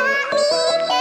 Stop me.